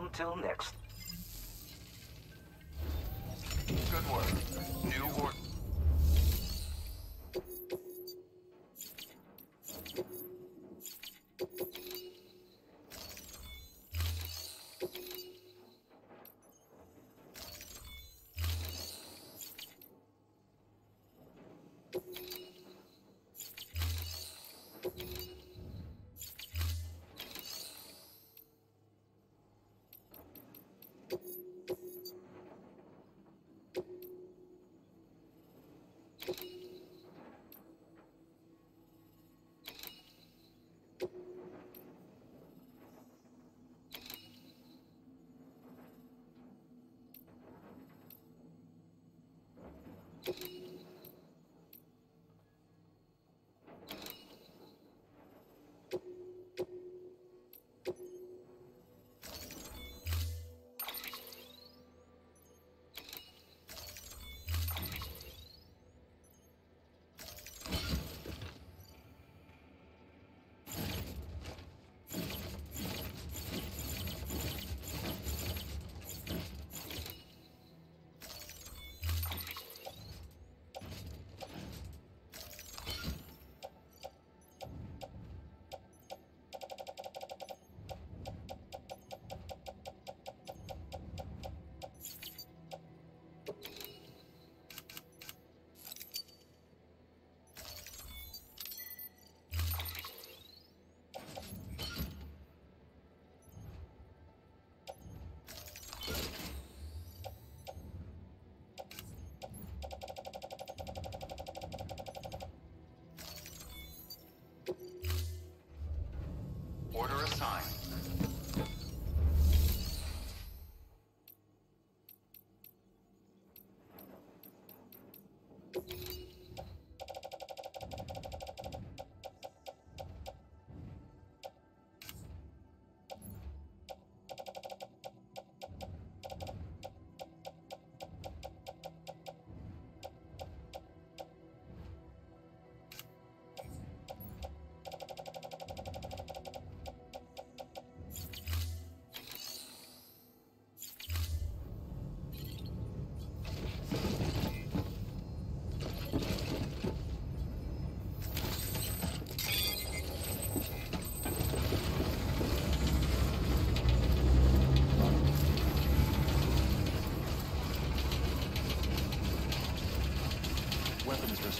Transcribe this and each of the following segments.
Until next. Good work. New or... Order assigned.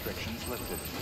Restrictions lifted.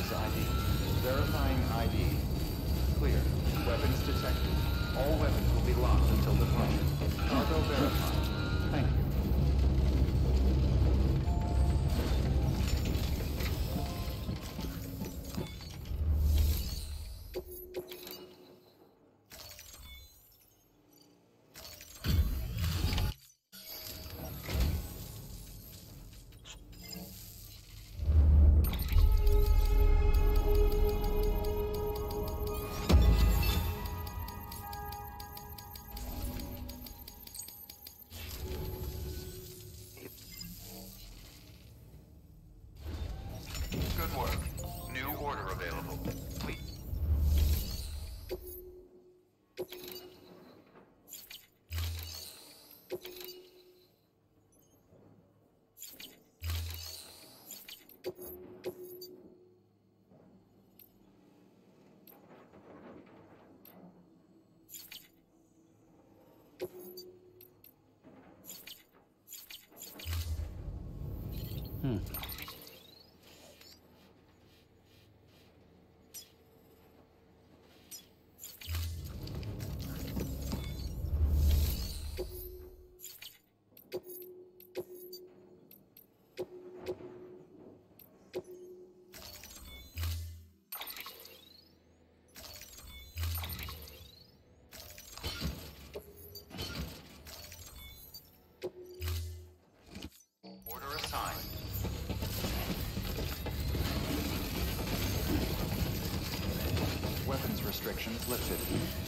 Scanning ID. Restrictions lifted.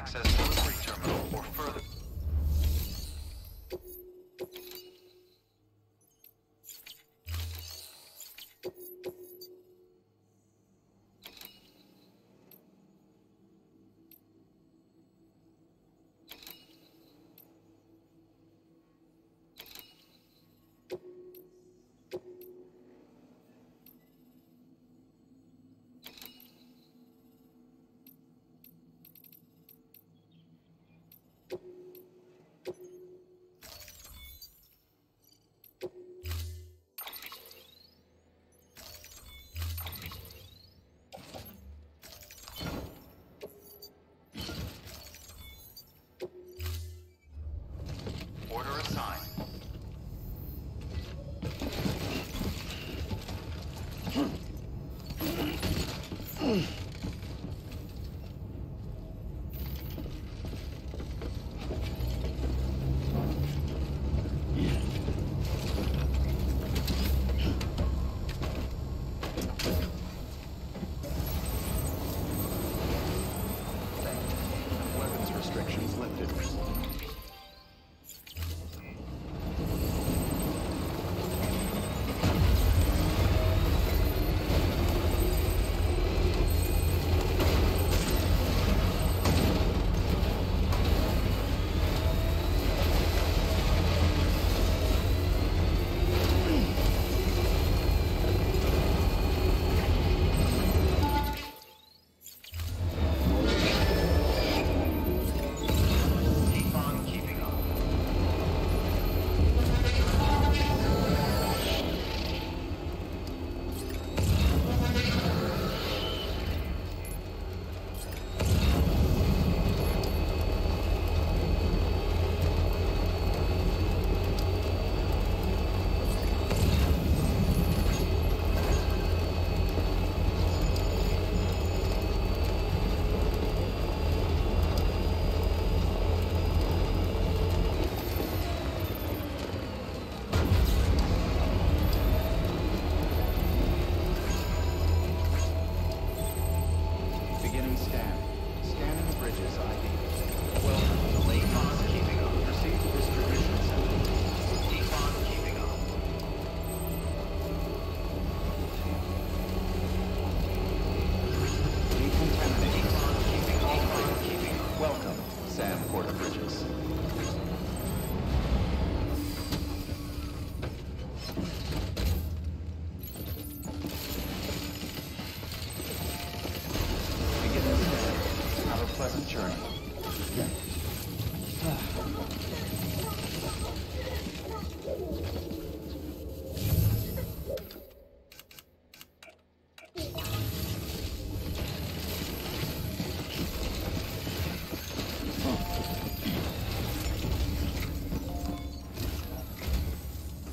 access pleasant journey.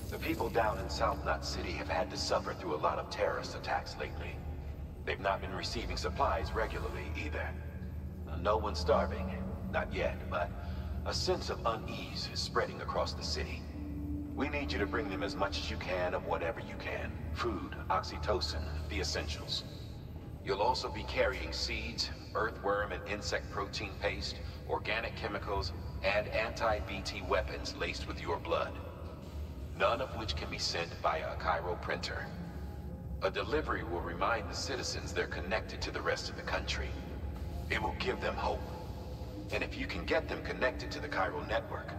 The people down in South Knot City have had to suffer through a lot of terrorist attacks lately. They've not been receiving supplies regularly either. No one's starving. Not yet, but a sense of unease is spreading across the city. We need you to bring them as much as you can of whatever you can. Food, oxytocin, the essentials. You'll also be carrying seeds, earthworm and insect protein paste, organic chemicals, and anti-BT weapons laced with your blood. None of which can be sent via a chiral printer. A delivery will remind the citizens they're connected to the rest of the country. It will give them hope. And if you can get them connected to the chiral network,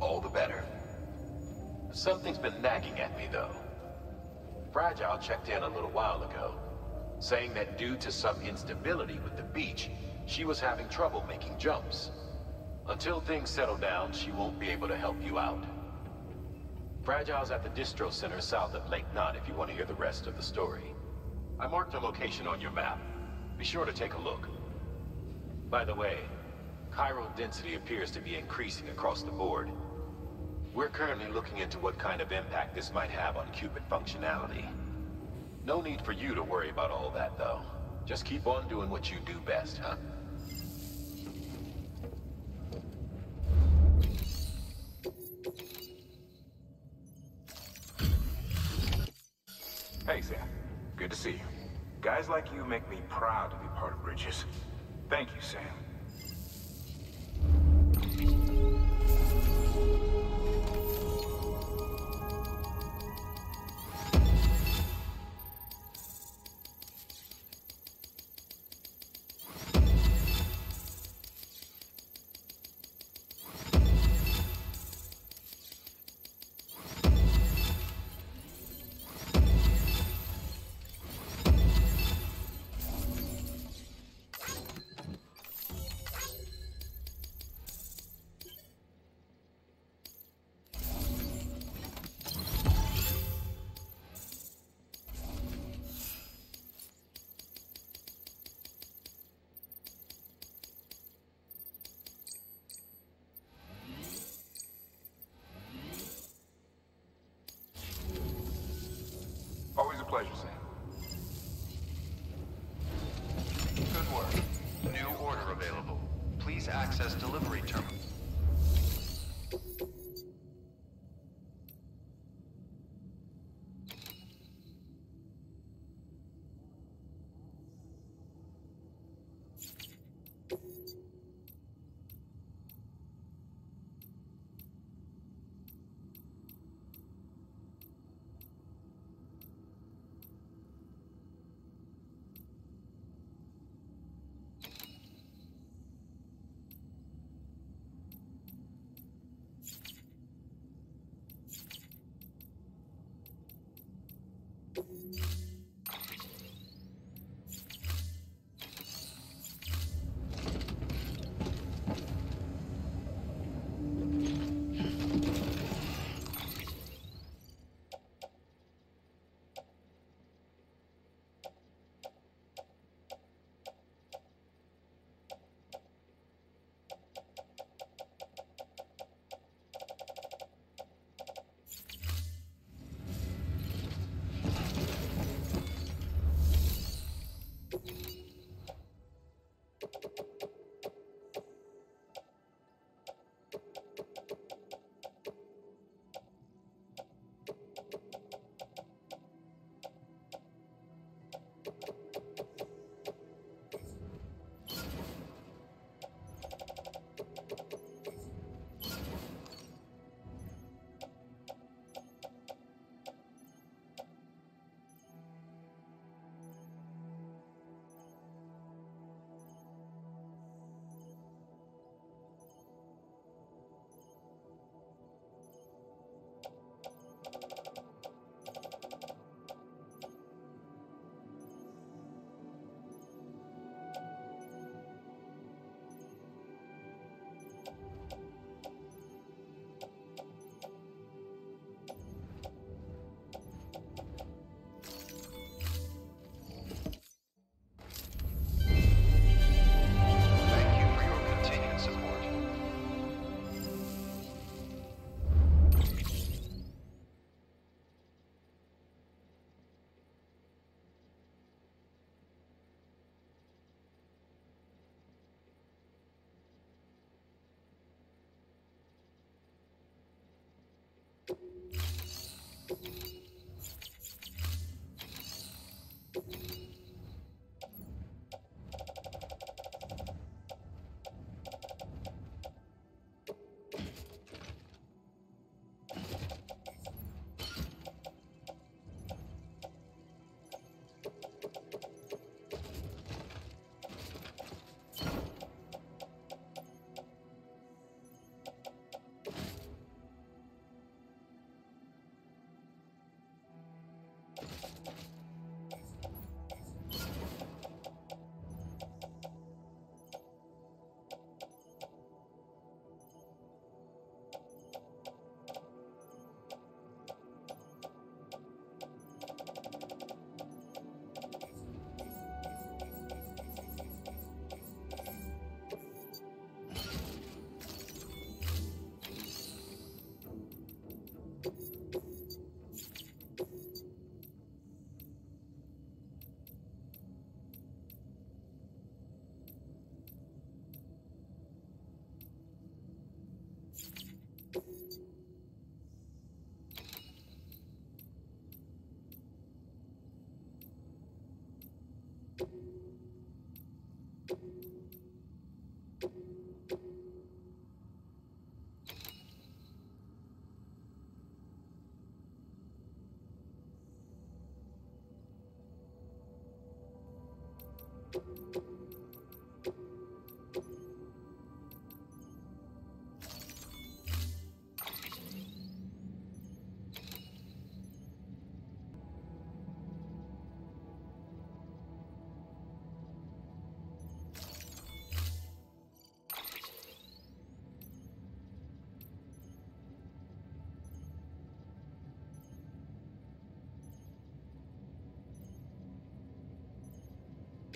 all the better. Something's been nagging at me, though. Fragile checked in a little while ago, saying that due to some instability with the beach, she was having trouble making jumps. Until things settle down, she won't be able to help you out. Fragile's at the distro center south of Lake Knot if you want to hear the rest of the story. I marked her location on your map. Be sure to take a look. By the way, chiral density appears to be increasing across the board. We're currently looking into what kind of impact this might have on Q-pid functionality. No need for you to worry about all that, though. Just keep on doing what you do best, huh? Hey, Sam. Good to see you. Guys like you make me proud to be part of Bridges. Thank you, Sam.